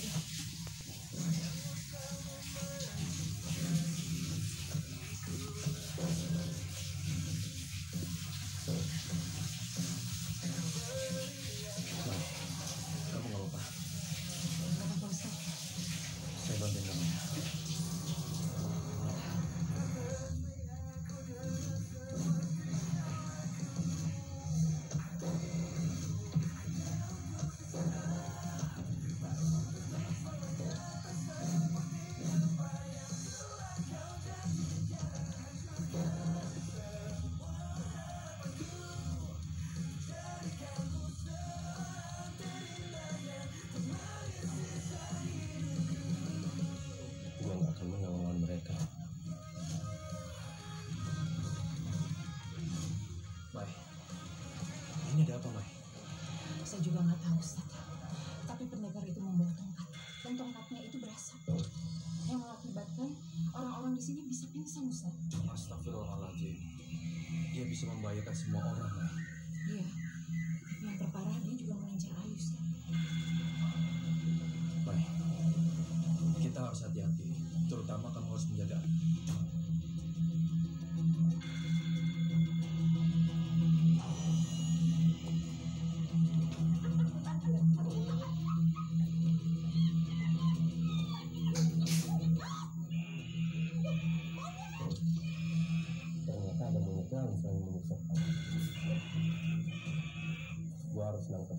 Yeah. Ustaz. Tapi pendekar itu membawa tongkat. Dan tongkatnya itu berasap. Yang mengakibatkan orang-orang di sini bisa pingsan, Ustaz. Astagfirullahaladzim. Dia bisa membahayakan semua orang. Iya. Yang terparah dia juga mengincar Ayu, Ustaz. Mai, kita harus hati-hati. Terutama kamu harus menjaga harus nangkep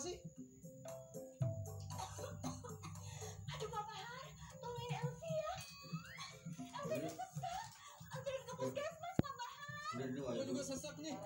sih? Aduh Pak Bahar, tolongin Elsie ya. Udah sesak. Anterin ke puskesmas Pak Bahar. Udah juga sesak nih.